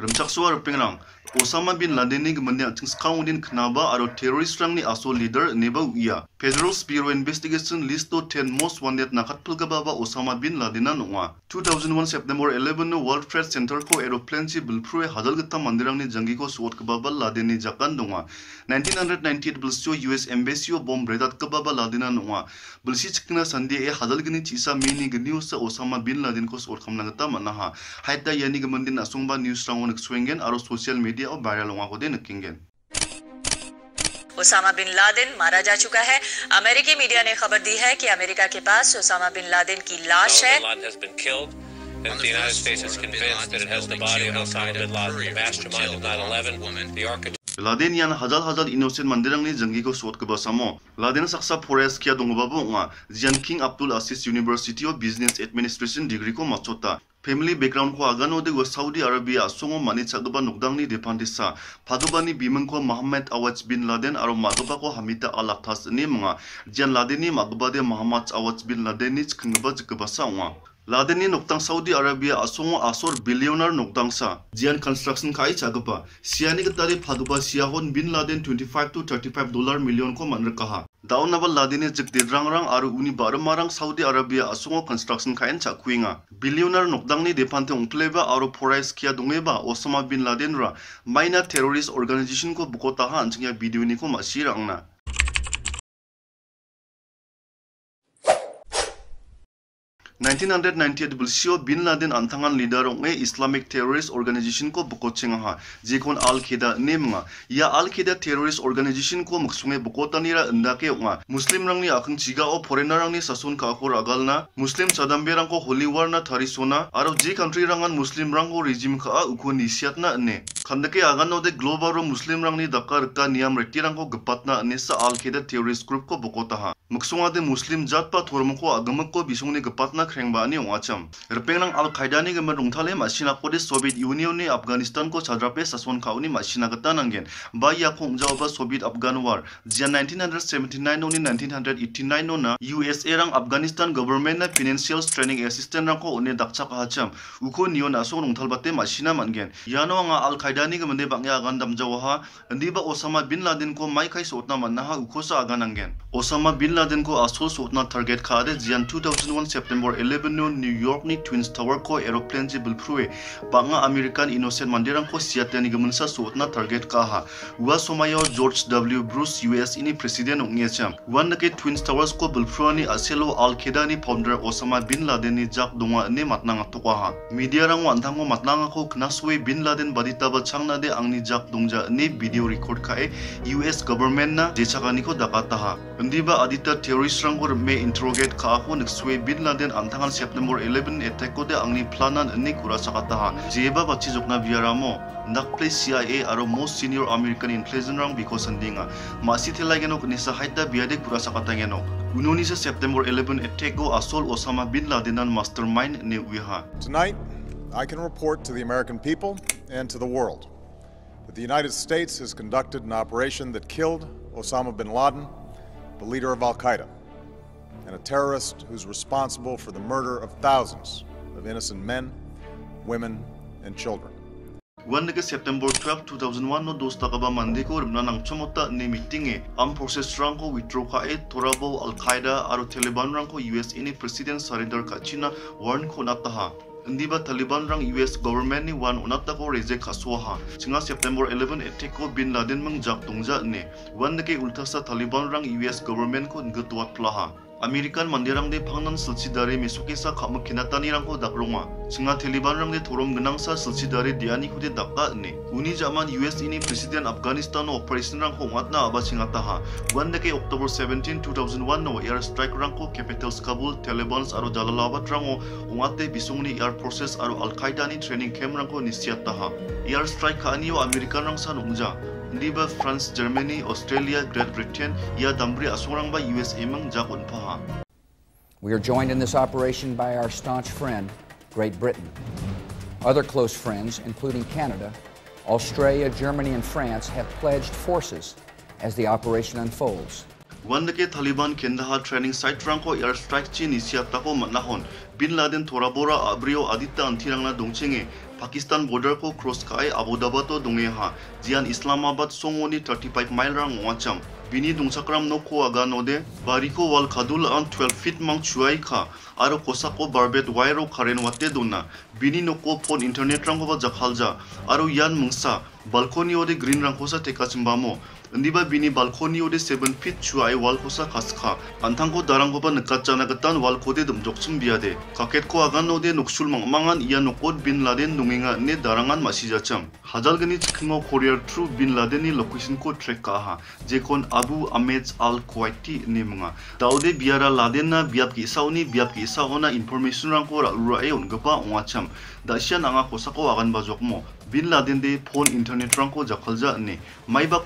Remchaksuwa rupingrang Osama bin Laden ni gemende ang skang din knaba aro terrorist rang ni aso leader neba uya. Federal Bureau Investigation list to 10 most wanted na katpul baba Osama bin Laden na nungwa. 2001 September 11 no World Trade Center ko aeroplane si bilpru hadal gata mandirang ni jangi ko suot baba Laden ni jakan nungwa. 1998 bilsyo US Embassy o bomb redat baba Laden na nungwa. Bilsi chikna sandi e hadal gini chisa mini gni sa Osama bin Laden ko suot kamna gata manaha. Haita yani gemendin asungba news rang onik swingen aro social media media और viral हुआ को दे Osama bin Laden मारा जा चुका है अमेरिकी media ने खबर दी है कि अमेरिका के पास ओसामा बिन लादेन की लाश है And the United States is convinced that it has the body of Osama bin Laden, the mastermind of 9/11, the architect. Laden yan hazal hazal innocent mandirang ni jangi ko sot ke basamo. Laden saksa forest kia dong babu nga Jian King Abdul Aziz University of Business Administration degree ko machota. family background ko agano de go saudi arabia songo mani chagba nokdangni depandisa phagabani bimang ko muhammad awaj bin laden aro magba ko hamita alathas ni mga jan ladeni magba de muhammad awaj bin laden ni chkhngba jikba sawa Ladeni noktang Saudi Arabia asongo asor billionaire noktang sa Jian Construction kai chagapa siani gatari phagba siahon bin Laden 25 to 35 dollar million ko manr kaha daun nabal Ladeni jikti rang rang aru uni barmarang Saudi Arabia asongo construction kain chakuinga billionaire noktang ni depante ongpleba aru forais kia dongeba Osama bin Laden ra minor terrorist organization ko bukota ha anchingya video ni ko masirangna 1998 bulsio bin laden antangan leader ong e islamic terrorist organization ko buko chinga ha jikon al qaeda nemnga ya al qaeda terrorist organization ko muksunge buko tanira ndake onga muslim rangni akhang chiga o foreigner rangni sasun ka ko ragalna muslim sadambe rang ko holy war na tharisona aro ji country rangan muslim rang ko regime kha uko nisiatna ne खंडके आगन ओदे global रो मुस्लिम रंगनी दक्का रक्का नियम रेट्टी रंगो गपतना अनिस आल के थ्योरीस group को बकोता हा मुक्सुंगा दे मुस्लिम जात पा theorem को अगम को बिसुंगनी गपतना खेंगबा नि ओचम रपेंग रंग अल कायदा नि गम रुंगथाले मासिना को सोवियत यूनियन ने अफ़गानिस्तान को छद्रा पे ससोन खाउनी मासिना गता नंगेन बाया खोंग जाओबा सोवियत अफगान वार जिया 1979 ओनि 1989 ओना यूएसए रंग अफ़गानिस्तान गवर्नमेंट ना फाइनेंशियल ट्रेनिंग असिस्टेंट रंग को ओने दक्षा का हाचम उको नियोना सोंग रुंगथालबाते मासिना मानगेन यानो अंगा laden ko mai kai sotna manna ha uko sa aga nangen osama bin laden ko asol sotna target khade jian 2001 september 11 no New York ni Twins Tower ko aeroplane ji bulprue banga American innocent mandirang ko siatya ni gamunsa sotna target ka ha wa somayo George W Bruce US ini president ongye cham wan ke Twins Towers ko bulprua ni aselo Al Qaeda ni founder Osama bin Laden ni jak donga ne matnang atukwa ha media rang wan thango matnang ko knaswe bin Laden badita ba छांगनादे आंगनि जाक दोंजा नि भिदिअ record खाए US government ना जेछाकानिखौ दाका ताहा उन्दिबा Aditya terrorist रंगोर मे इन्ट्रोगेट खाखौ नक्सवे बिन लादेन आंथांगान सेप्टेम्बर 11 एटेकखौदे आंनि प्लानान नि कुरा साका ताहा जेबा बाथि जोंना बियारामो नकप्ले सीआईए आरो मोस्ट सीनियर अमेरिकन इन्फ्लेजन रंग बिखौ सन्दिङा मासि थेलायगेनो निसा हाइटा बियादे कुरा साका ताङेनो उन्नीस सौ सितंबर 11 अटैक को असल ओसामा बिन लादेन मास्टरमाइंड ने हुआ। I can report to the American people and to the world. That the United States has conducted an operation that killed Osama bin Laden, the leader of Al Qaeda and a terrorist who's responsible for the murder of thousands of innocent men, women, and children. September 12, 2001 no dosta ka ba mandi ko ni meeting e. Rang ko withdraw ka e torabo al qaeda aro taliban rang ko US ini president warn ko nata ha Ndiba Taliban rang US government ni wan unata ko reject kaswa ha singa September 11 attack ko bin Laden mang jak tungja ne wan ke ultasa Taliban rang US government ko ngutwat plaha 아메리칸 만디랑데 팡난 설치다리 미소케사 카무키나 타니랑코 닥롱아 싱아 텔리반람데 토롬 그낭사 설치다리 디아니 후데 닥가 은네 우니 자만 US 이니 프레시덴 아프가니스탄 오퍼레이션랑 홍왓나 아바 싱아타하 원데케 옥토버 17 2001노 에어 스트라이크 랑코 캐피탈스 카불 텔레반스 아로 달라라바 트랑오 홍왓테 비송니 에어 포세스 아로 알카이다니 트레이닝 캠랑코 니시아타하 에어 스트라이크 아니오 아메리칸 랑사 농자 Liba, France, Germany, Australia, Great Britain, ya dambri asurang ba USA mang jakun paha. We are joined in this operation by our staunch friend, Great Britain. Other close friends, including Canada, Australia, Germany, and France, have pledged forces as the operation unfolds. Wanda ke Taliban Kandahar training site rangko airstrike chi nisiat tako matnahon bin Laden Torabora abrio adita antirangna dongchenge Pakistan border ko cross kai Abu Dhabi to dunge ha jian Islamabad songoni 35 mile rang wacham bini dungsakram no ko aga no de bariko wal khadul an 12 feet mang chuai kha aro kosako barbed wire karen wate dona bini no ko phone internet rang ba jakhalja aro yan mungsa balcony ode green rang kosa tekachimbamo Ndiba bini balcony ode 7 feet chuai wal kosa kaska antangko darangko ba nakatjana gatan wal kode dumjokchim biade kaket ko agan ode noksul mangmangan iya nokot bin laden nunginga ne darangan masijacham hajalgani chikmo courier through bin laden ni location ko track ka jekon abu ahmed al kuwaiti ne munga daude biara laden na sauni ki saona information rangko ra ura e ongapa ongacham dasian anga kosako agan bajokmo bin laden de phone internet rangko jakhalja ne maiba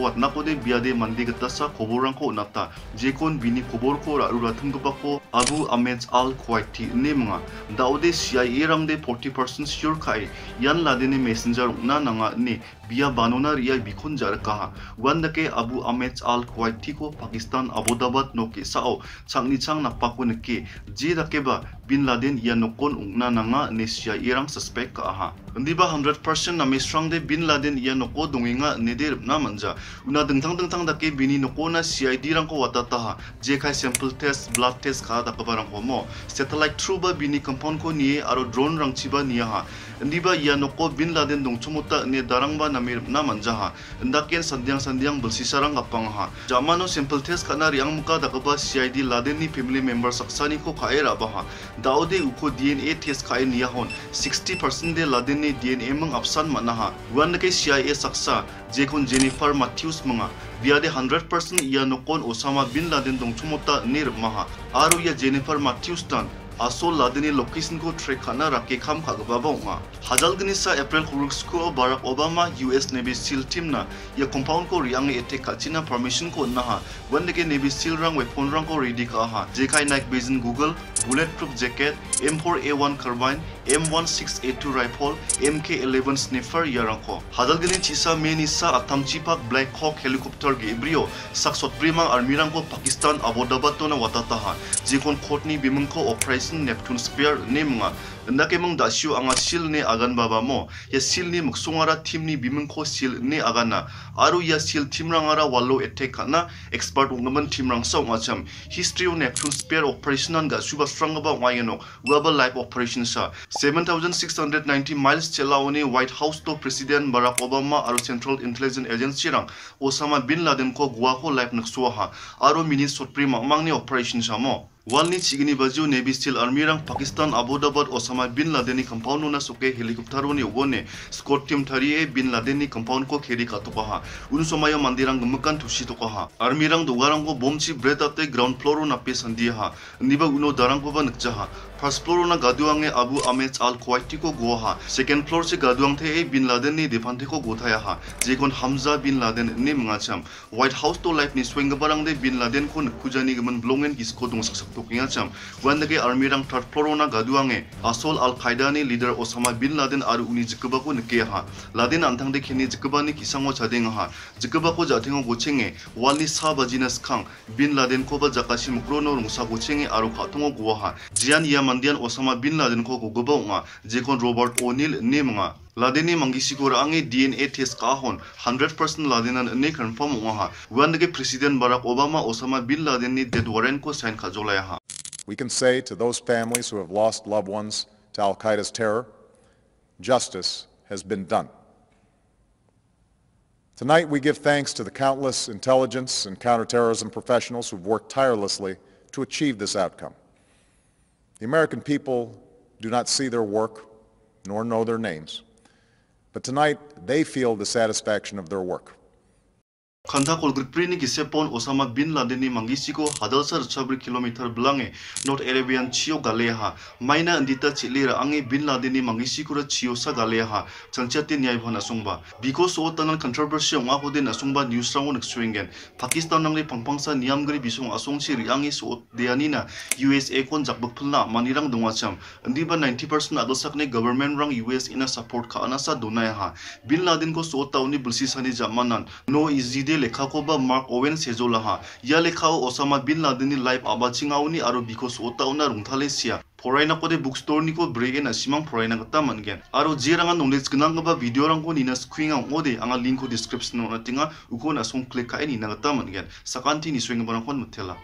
वाटनाको बियादे मंदी गसा खबर उनता जेकोन B खबर को रुराथमगो Abu amaze अल खी इन्े मा दाउदे C I forty percent sure खाए यन लादेने मेसेंजर उन्ना नंगा इन्े बिया बानोना रिया बिखुन जर कहा वन नके अबु अमेज अल खी को पाकिस्तान अबोदाबाद नो के साओ छंग के नके जे रखेबा bin laden ya nokon ungna nanga ne cia rang suspect ka aha ndiba 100% na misrang de bin laden ya noko donginga neder na manja una dengtang dengtang da ke bini noko na cid rang ko watata ha je khai sample test blood test ka da ka barang ko satellite through ba bini compound ko ni aro drone rang chiba ni ha निबा यानोको bin Laden दोंचमोता ने दरंगबा नमिर ना मंजा इंदाकेन संध्यांग संध्यांग बुलसी सरंग अपंग जामानो simple test खाना रियांग मुका दगबा सीआईडी लादेन नी फैमिली मेंबर सक्सानी को खाए राबा दाऊदे उको डीएनए टेस्ट खाए निया होन सिक्सटी परसेंट दे लादेन ने डीएनए मंग अफसान मना वन के सीआईए सक्सा जेकोन जेनिफर मथ्यूस मंगा बियादे 100% या नोकोन ओसामा बिन लादेन दोंचमोता नीर महा आरो या जेनिफर मथ्यूस तन asol ladeni location ko track khana rakke kham khagba bonga hajal gnisa april khuruk ko barack obama us navy seal team na ya compound ko riang ete kachina permission ko na ha wande ke navy seal rang weapon rang ko ready ka ha jekai nike basin google bulletproof jacket m4a1 carbine M16A2 rifle, MK11 sniffer yarangko. Hadalgani chisa menisa atam chipak Black Hawk helicopter ge ibrio saksot prima armirangko Pakistan abodabat na watataha. Jikon khotni bimungko Neptune Spear nemnga ndake mong dasyu anga sil ne agan baba mo ya sil ni muksungara team ni bimung ko sil ne agana aru ya sil team rangara wallo attack kana expert ungaman team rang song acham history of neptune spear operation an ga suba strong ba wayeno global life operation sa 7690 miles chelawni white house to president barack obama aru central intelligence agency rang osama bin laden ko gwa ko life naksuwa ha aru mini sotpri mangmangni operation sa mo वाली चिग्नी बजू ने navy steel army रंग पाकिस्तान अबोदबद ओसमा बिन लादेनी compound न सुके helicopter ने वो ने स्कोट टीम थरी ए बिन लादेनी कंपाउंड को खेरी का तो कहा उन समय मंदिर रंग मकान थुसी तो कहा अर्मी रंग दुआ रंग को बोम सी ब्रेथ अते ग्राउंड फ्लोर न पे संदी हा निब उनो दरंग को बनक जहा फ़र्स्ट फ्लोर न गादुआंगे अबू अमेच अल क्वाइटी को गोहा सेकेंड फ्लोर से गादुआंग थे ए बिन लादेन ने दिफांते को गोथाया हा जेकोन हमजा बिन लादेन ने मंगाचम व्हाइट हाउस तो लाइफ ने स्विंग बरंग दे बिन लादेन को नखुजानी गमन ब्लोंगेन পকিয়াছাম গুয়ানগে আৰ্মিৰং থাৰ্ড ফ্ল'ৰ গাদুৱাঙে আচল আল খাইদানী লিডাৰ অচামা বিন লাডেন আৰু উনি জিকবাকো নিকে হা লাডেন আনথাংদে খিনি জিকবানী কিচাং জাদেং হা জিকবাকো জাথিং গোচেঙে ৱালনি চাহ বাজিনাছ খাং বিন লাডেনক বা জাকাশি মুক্ৰ নৰ মোচা গোচেঙে আৰু খাটং গোৱা হা জিয়ান ইয়া মান্দিয়ান অচামা বিন লাডেনক গোগবা ওঙা জেকন ৰবাৰ্ট অনিল নেমঙা ladini angi DNA test 100% ladinan ne confirm president barack obama osama bin laden ni warrant ko sign khajolaya we can say to those families who have lost loved ones to al qaeda's terror justice has been done. Tonight we give thanks to the countless intelligence and counterterrorism professionals who've worked tirelessly to achieve this outcome. The american people do not see their work nor know their names but tonight they feel the satisfaction of their work. खंडाकोलग्रीपरी सेपोन Osama bin Laden मंगीसी को हदलसर छब्र kilometre ब्लांगे north एरेबियन गाले गालेहा माइना अंदिता चिलीर अंगे been Laden मंगीसी को छीओ सा गालेहा चंचाती न्याय भवन असुंगा बिकॉज़ ओ तनल कंट्रोवर्सी वा हुदे नसुंगा न्यूज़ रंगो नक्सुंगेन पाकिस्तान नंगरी पंगपंगसा नियामगरी बिसों असोंसी रियांगे सो को यूएसए कोन जकबफुलना मनिरंग दुंगाचम अंदिबा नाइंटी परसेंट अदोसकने गवर्नमेंट रंग यूएस इन सपोर्ट खा अनासा दुनायाहा बीन लादेन को सो तावनी बुलसी सानी जमानन no easy bide lekha ko ba mark owen sejola ha ya lekha o osama bin laden ni life aba chingauni aro bikos ota una rungthale sia फरायना को दे book store निको break in असिमां फरायना गता मनगेन आरो जे रंगा knowledge गनांग बा video रंग को निना स्क्रीन आं ओदे आंगा लिंक को डिस्क्रिप्शन न तिंगा उको ना सों क्लिक का नि ना गता मनगेन सकांति नि स्विंग बना कोन मुथेला